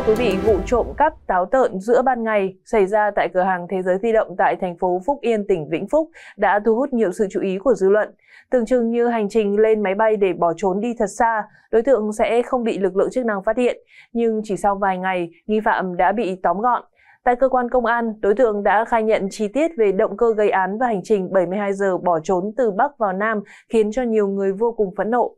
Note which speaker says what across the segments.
Speaker 1: thưa quý vị, vụ trộm cắp táo tợn giữa ban ngày xảy ra tại cửa hàng Thế giới di động tại thành phố Phúc Yên, tỉnh Vĩnh Phúc đã thu hút nhiều sự chú ý của dư luận. Tưởng chừng như hành trình lên máy bay để bỏ trốn đi thật xa, đối tượng sẽ không bị lực lượng chức năng phát hiện. Nhưng chỉ sau vài ngày, nghi phạm đã bị tóm gọn. Tại cơ quan công an, đối tượng đã khai nhận chi tiết về động cơ gây án và hành trình 72 giờ bỏ trốn từ Bắc vào Nam khiến cho nhiều người vô cùng phẫn nộ.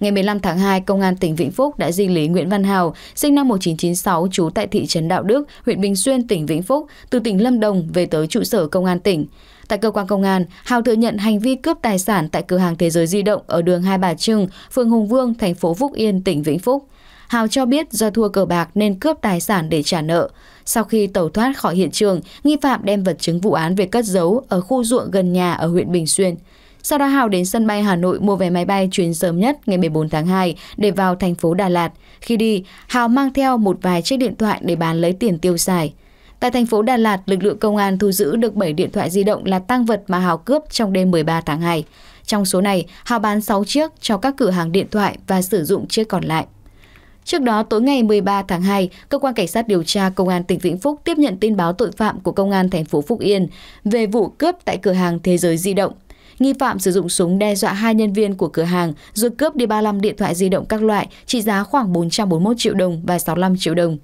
Speaker 2: Ngày 15 tháng 2, Công an tỉnh Vĩnh Phúc đã di lý Nguyễn Văn Hào, sinh năm 1996, trú tại thị trấn Đạo Đức, huyện Bình Xuyên, tỉnh Vĩnh Phúc, từ tỉnh Lâm Đồng về tới trụ sở Công an tỉnh. Tại cơ quan công an, Hào thừa nhận hành vi cướp tài sản tại cửa hàng Thế giới di động ở đường Hai Bà Trưng, phường Hùng Vương, thành phố Phúc Yên, tỉnh Vĩnh Phúc. Hào cho biết do thua cờ bạc nên cướp tài sản để trả nợ. Sau khi tẩu thoát khỏi hiện trường, nghi phạm đem vật chứng vụ án về cất giấu ở khu ruộng gần nhà ở huyện Bình Xuyên. Sau đó Hào đến sân bay Hà Nội mua vé máy bay chuyến sớm nhất ngày 14 tháng 2 để vào thành phố Đà Lạt. Khi đi, Hào mang theo một vài chiếc điện thoại để bán lấy tiền tiêu xài. Tại thành phố Đà Lạt, lực lượng công an thu giữ được 7 điện thoại di động là tăng vật mà Hào cướp trong đêm 13 tháng 2. Trong số này, Hào bán 6 chiếc cho các cửa hàng điện thoại và sử dụng chiếc còn lại. Trước đó, tối ngày 13 tháng 2, cơ quan cảnh sát điều tra công an tỉnh Vĩnh Phúc tiếp nhận tin báo tội phạm của công an thành phố Phúc Yên về vụ cướp tại cửa hàng Thế giới di động. Nghi phạm sử dụng súng đe dọa hai nhân viên của cửa hàng rồi cướp đi 35 điện thoại di động các loại trị giá khoảng 441 triệu đồng và 65 triệu đồng.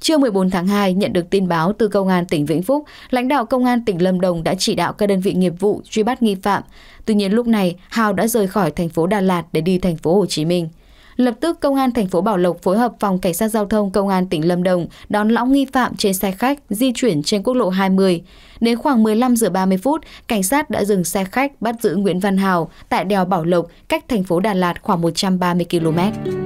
Speaker 2: Trưa 14 tháng 2, nhận được tin báo từ Công an tỉnh Vĩnh Phúc, lãnh đạo Công an tỉnh Lâm Đồng đã chỉ đạo các đơn vị nghiệp vụ truy bắt nghi phạm. Tuy nhiên lúc này, Hào đã rời khỏi thành phố Đà Lạt để đi thành phố Hồ Chí Minh. Lập tức công an thành phố Bảo Lộc phối hợp phòng cảnh sát giao thông công an tỉnh Lâm Đồng đón lõng nghi phạm trên xe khách di chuyển trên quốc lộ 20. Đến khoảng 15 giờ 30 phút, cảnh sát đã dừng xe khách bắt giữ Nguyễn Văn Hào tại đèo Bảo Lộc, cách thành phố Đà Lạt khoảng 130 km.